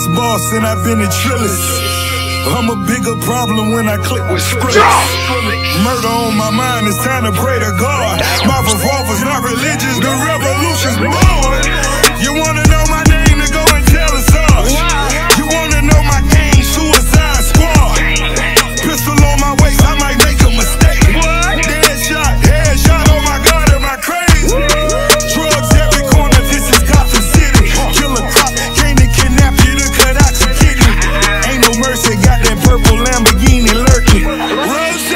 biggest boss and I've been the trillest. I'm a bigger problem when I click with Skrillex. Murder on my mind, it's time to pray to God. My revolver's not religious, the revolution's born. Lamborghini lurking. Rose,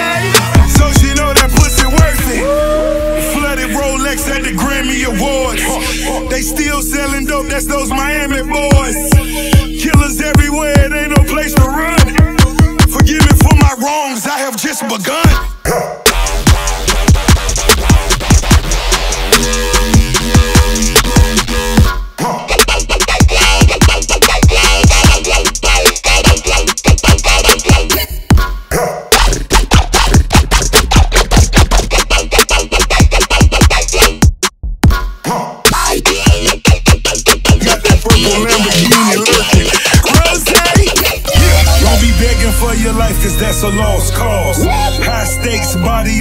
so she know that pussy worth it. Flooded Rolex at the Grammy Awards. They still selling dope, that's those Miami boys. Killers everywhere, it ain't no place to run. Forgive me for my wrongs, I have just begun.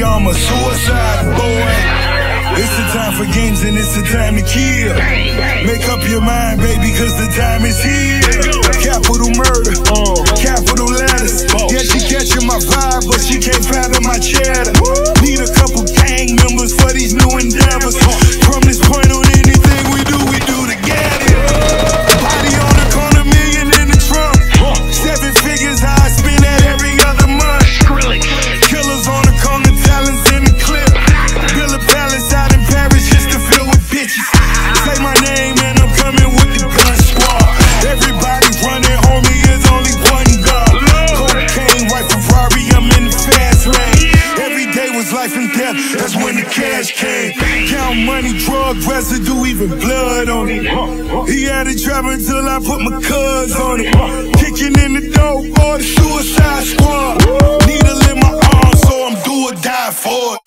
Body armor, suicide, boy. It's the time for games and it's the time to kill. Make up your mind, baby, cause the time is here. When the cash came. Count money, drug residue, even blood on it. He had it driving until I put my cuz on it. Kicking in the door, boy, the suicide squad. Needle in my arm, so I'm do or die for it.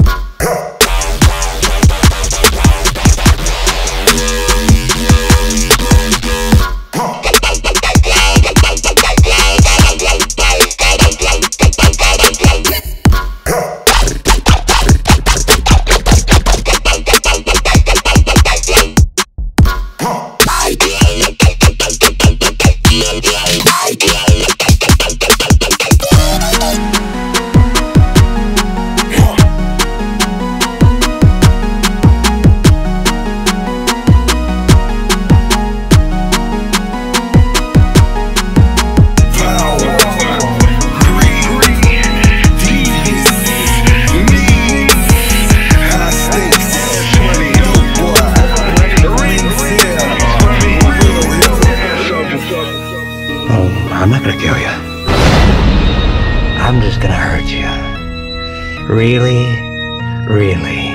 I'm not gonna kill you. I'm just gonna hurt you. Really, really